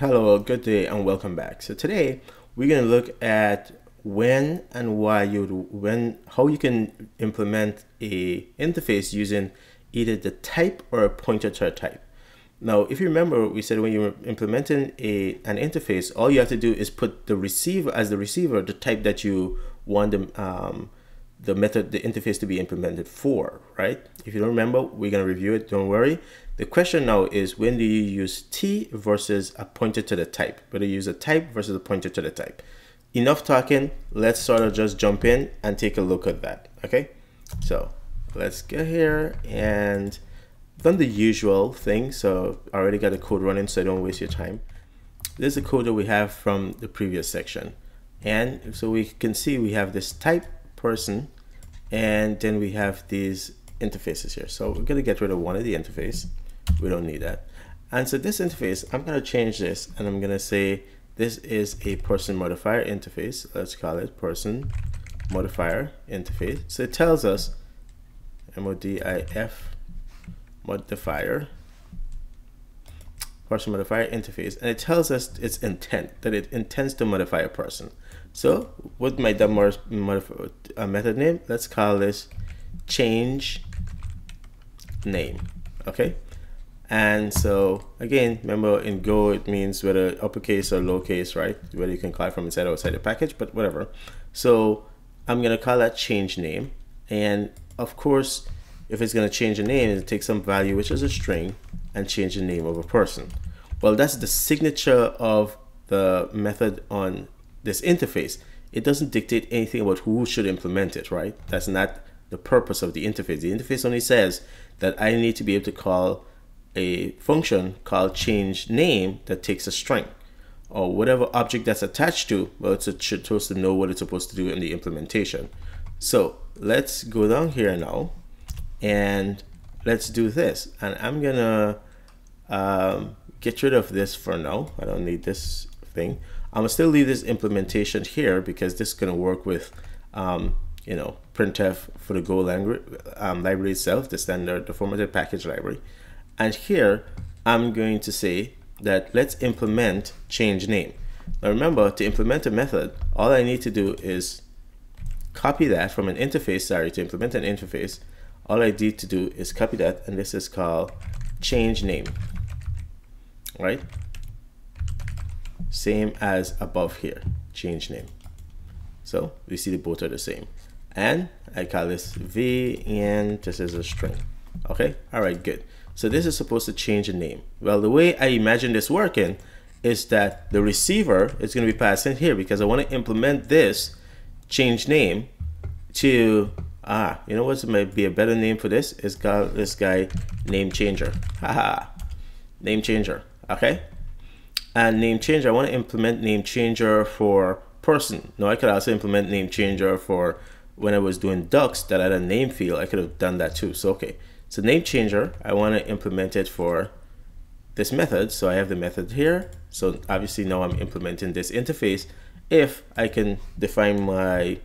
Hello, good day and welcome back. So today we're going to look at when and why you when how you can implement a interface using either the type or a pointer to a type. Now, if you remember, we said when you're implementing a an interface, all you have to do is put the receiver as the receiver, the type that you want the um, the method, the interface to be implemented for, right? If you don't remember, we're gonna review it. Don't worry. The question now is when do you use T versus a pointer to the type? Whether you use a type versus a pointer to the type. Enough talking, let's sort of just jump in and take a look at that, okay? So let's get here and done the usual thing. So I already got the code running so I don't waste your time. This is the code that we have from the previous section. And so we can see we have this type person and then we have these interfaces here. So we're gonna get rid of one of the interface we don't need that. And so this interface, I'm going to change this and I'm going to say this is a person modifier interface. Let's call it person modifier interface. So it tells us M-O-D-I-F modifier person modifier interface and it tells us its intent that it intends to modify a person. So with my modify a uh, method name? Let's call this change name. Okay. And so again, remember in Go, it means whether uppercase or lowercase, right? Whether you can call it from inside or outside the package, but whatever. So I'm gonna call that change name. And of course, if it's gonna change a name, it takes some value, which is a string, and change the name of a person. Well, that's the signature of the method on this interface. It doesn't dictate anything about who should implement it, right? That's not the purpose of the interface. The interface only says that I need to be able to call a function called change name that takes a string or whatever object that's attached to, well, it's supposed to know what it's supposed to do in the implementation. So let's go down here now and let's do this. And I'm gonna um, get rid of this for now. I don't need this thing. I'm gonna still leave this implementation here because this is gonna work with, um, you know, printf for the Go language um, library itself, the standard, the formatted package library. And here I'm going to say that let's implement change name. Now remember to implement a method, all I need to do is copy that from an interface, sorry, to implement an interface, all I need to do is copy that and this is called change name, right? Same as above here, change name. So we see the both are the same. And I call this V and this is a string. Okay, all right, good. So this is supposed to change the name. Well, the way I imagine this working is that the receiver is going to be passing here because I want to implement this change name to, ah, you know what might be a better name for this? Is called this guy name changer. Haha, name changer, okay? And name changer, I want to implement name changer for person. Now I could also implement name changer for when I was doing ducks that had a name field, I could have done that too. So, okay. So name changer, I want to implement it for this method. So I have the method here. So obviously now I'm implementing this interface. If I can define my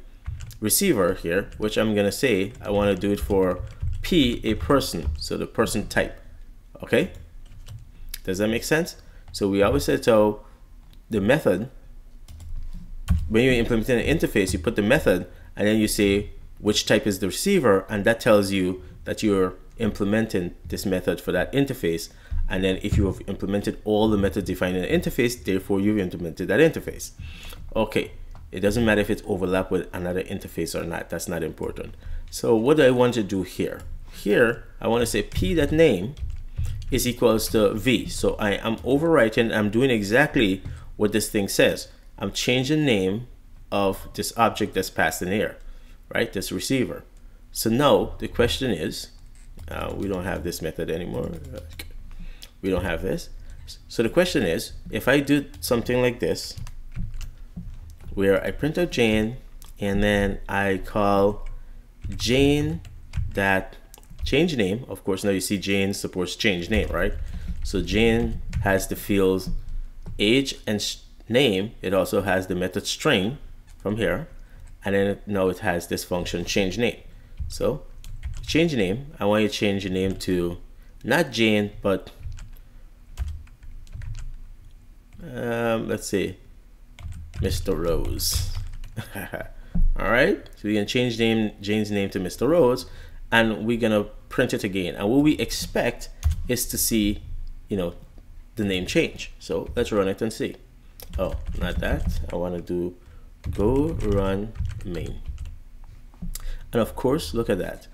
receiver here, which I'm going to say, I want to do it for P, a person. So the person type. Okay. Does that make sense? So we always said, so the method, when you're implementing an interface, you put the method and then you say which type is the receiver. And that tells you that you're implementing this method for that interface. And then if you have implemented all the methods defined in the interface, therefore you've implemented that interface. Okay, it doesn't matter if it's overlap with another interface or not. That's not important. So what do I want to do here? Here, I want to say p that name is equals to v. So I am overwriting, I'm doing exactly what this thing says. I'm changing name of this object that's passed in here, right? This receiver. So now the question is, uh, we don't have this method anymore. We don't have this. So the question is, if I do something like this, where I print out Jane and then I call Jane that change name. Of course, now you see Jane supports change name, right? So Jane has the fields age and name. It also has the method string from here. And then now it has this function change name. So change name. I want you to change your name to not Jane, but um, let's see, Mr. Rose. All right, so we can change name Jane's name to Mr. Rose, and we're gonna print it again. And what we expect is to see, you know, the name change. So let's run it and see. Oh, not that. I want to do go run main. And of course, look at that.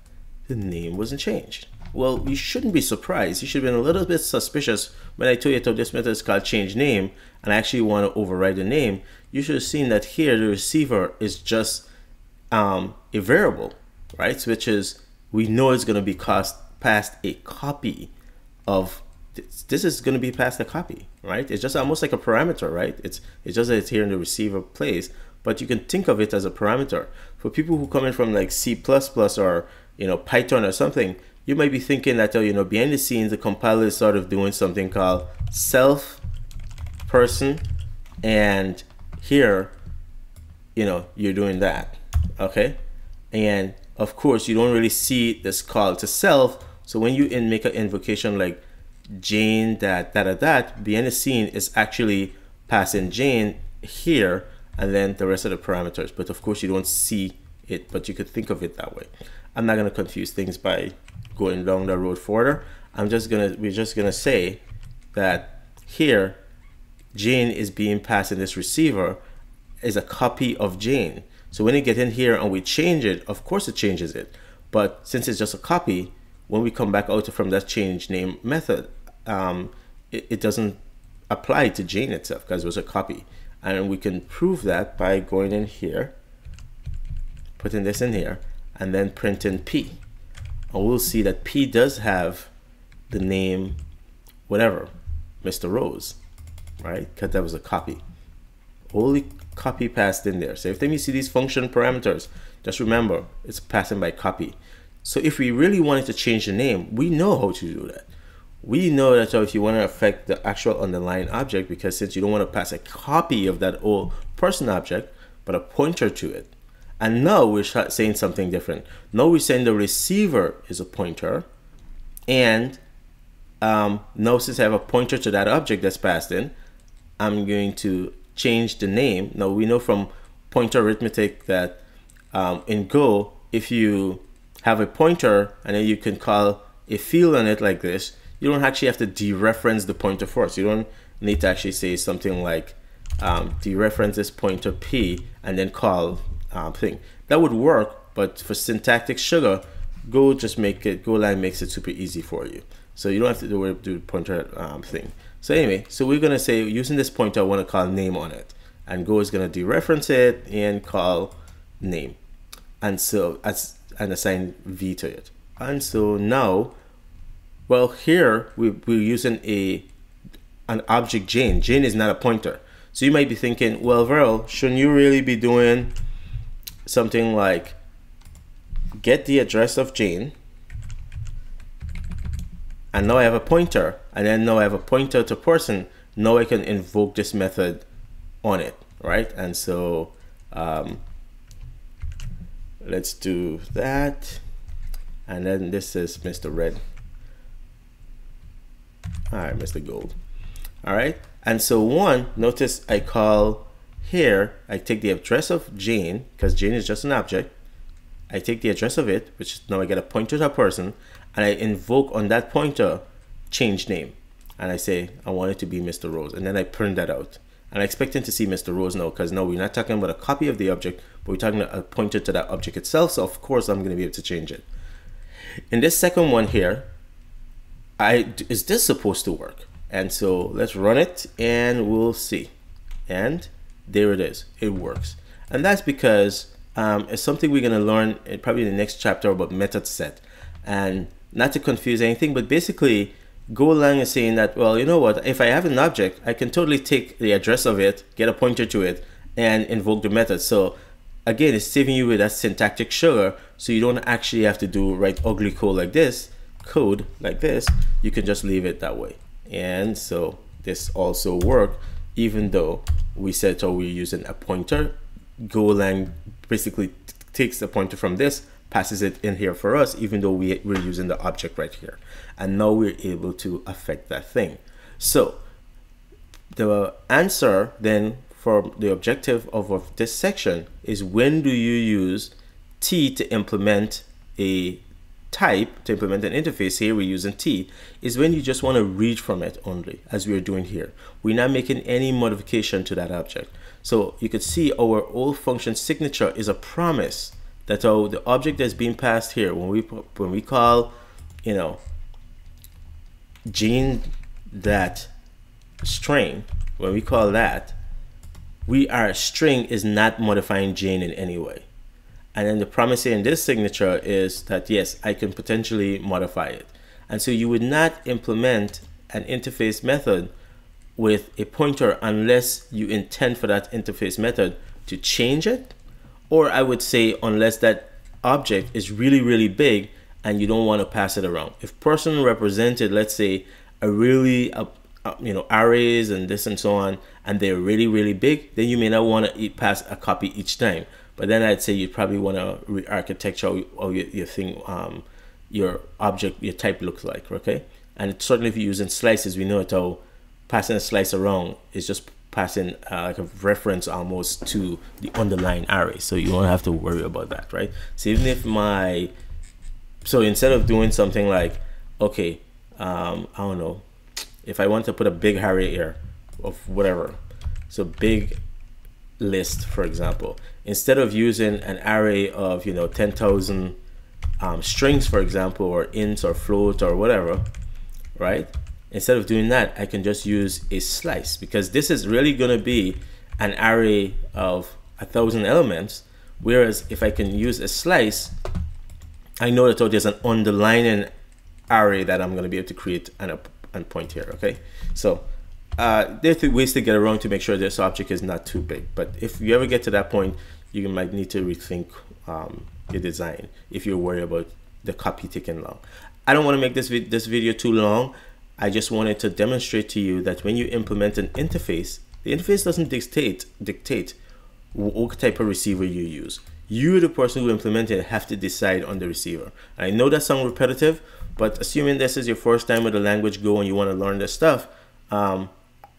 The name wasn't changed. Well, you shouldn't be surprised. You should have been a little bit suspicious when I told you that this method is called change name and I actually want to override the name. You should have seen that here the receiver is just um, a variable, right? Which is, we know it's going to be cost, passed a copy of this, is going to be passed a copy, right? It's just almost like a parameter, right? It's, it's just that it's here in the receiver place, but you can think of it as a parameter. For people who come in from like C++ or, you know, Python or something, you might be thinking that, oh, you know, behind the scenes, the compiler is sort of doing something called self person. And here, you know, you're doing that. Okay. And of course, you don't really see this call to self. So when you in make an invocation like Jane that that that behind the scene is actually passing Jane here and then the rest of the parameters. But of course, you don't see it, but you could think of it that way. I'm not going to confuse things by going down the road further. I'm just gonna we're just gonna say that here Jane is being passed in this receiver is a copy of Jane. So when you get in here and we change it, of course it changes it. But since it's just a copy, when we come back out from that change name method, um, it, it doesn't apply to Jane itself because it was a copy. And we can prove that by going in here, putting this in here, and then printing P and we'll see that P does have the name whatever, Mr. Rose, right? Because that was a copy. Only copy passed in there. So if time you see these function parameters, just remember it's passing by copy. So if we really wanted to change the name, we know how to do that. We know that if you want to affect the actual underlying object, because since you don't want to pass a copy of that old person object, but a pointer to it, and now we're saying something different. Now we're saying the receiver is a pointer. And um, now since I have a pointer to that object that's passed in, I'm going to change the name. Now we know from pointer arithmetic that um, in Go, if you have a pointer and then you can call a field on it like this, you don't actually have to dereference the pointer first. You don't need to actually say something like um, dereference this pointer P and then call um, thing. That would work, but for syntactic sugar, Go just make it, Golang makes it super easy for you. So you don't have to do, do pointer um, thing. So anyway, so we're gonna say using this pointer, I wanna call name on it. And Go is gonna dereference it and call name. And so, as and assign V to it. And so now, well here we, we're using a an object Jane. Jane is not a pointer. So you might be thinking, well, Verrol, shouldn't you really be doing something like get the address of Jane and now I have a pointer and then now I have a pointer to person now I can invoke this method on it right and so um, let's do that and then this is Mr. Red all right Mr. Gold all right and so one notice I call here, I take the address of Jane, because Jane is just an object. I take the address of it, which now I get a pointer to a person, and I invoke on that pointer change name. And I say, I want it to be Mr. Rose. And then I print that out. And I'm expecting to see Mr. Rose now, because now we're not talking about a copy of the object, but we're talking about a pointer to that object itself. So of course I'm going to be able to change it. In this second one here, I is this supposed to work? And so let's run it and we'll see. And there it is. It works. And that's because um, it's something we're going to learn in probably in the next chapter about method set. And not to confuse anything, but basically Golang is saying that, well, you know what, if I have an object, I can totally take the address of it, get a pointer to it, and invoke the method. So again, it's saving you with that syntactic sugar, so you don't actually have to do write ugly code like this, code like this, you can just leave it that way. And so this also work even though we said so we're using a pointer golang basically takes the pointer from this passes it in here for us even though we, we're using the object right here and now we're able to affect that thing so the answer then for the objective of, of this section is when do you use T to implement a type, to implement an interface, here we're using T, is when you just want to read from it only, as we're doing here. We're not making any modification to that object. So you could see our old function signature is a promise our, the object that's being passed here, when we, when we call, you know, gene that string, when we call that, we our string is not modifying gene in any way. And then the promise in this signature is that yes, I can potentially modify it. And so you would not implement an interface method with a pointer unless you intend for that interface method to change it. Or I would say unless that object is really, really big and you don't want to pass it around. If person represented, let's say, a really, uh, uh, you know, arrays and this and so on, and they're really, really big, then you may not want to pass a copy each time. But then I'd say you probably want to re-architecture or your, your thing, um, your object, your type looks like, okay? And it's certainly if you're using slices, we know it how passing a slice around is just passing uh, like a reference almost to the underlying array. So you don't have to worry about that, right? So even if my, so instead of doing something like, okay, um, I don't know, if I want to put a big array here of whatever, so big list, for example, instead of using an array of, you know, 10,000 um, strings, for example, or ints or float or whatever, right? Instead of doing that, I can just use a slice because this is really going to be an array of a thousand elements. Whereas if I can use a slice, I know that there's an underlying array that I'm going to be able to create and, and point here. Okay. So uh, there's ways to get around to make sure this object is not too big. But if you ever get to that point, you might need to rethink um, your design if you're worried about the copy taking long. I don't want to make this, this video too long. I just wanted to demonstrate to you that when you implement an interface, the interface doesn't dictate dictate what type of receiver you use. You, the person who implemented it, have to decide on the receiver. I know that sounds repetitive, but assuming this is your first time with the language Go and you want to learn this stuff, um,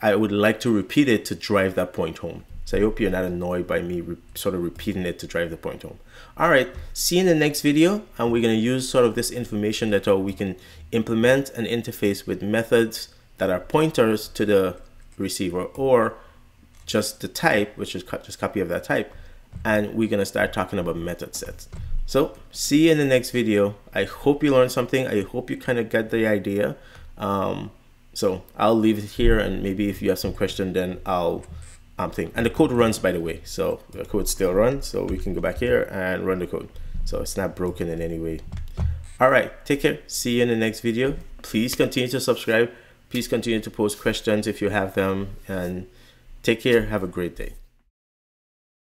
I would like to repeat it to drive that point home. So I hope you're not annoyed by me sort of repeating it to drive the point home. All right, see you in the next video, and we're going to use sort of this information that uh, we can implement an interface with methods that are pointers to the receiver or just the type, which is just copy of that type, and we're going to start talking about method sets. So see you in the next video. I hope you learned something. I hope you kind of get the idea. Um, so I'll leave it here and maybe if you have some question, then I'll um, think. And the code runs by the way. So the code still runs. So we can go back here and run the code. So it's not broken in any way. All right, take care. See you in the next video. Please continue to subscribe. Please continue to post questions if you have them and take care. Have a great day.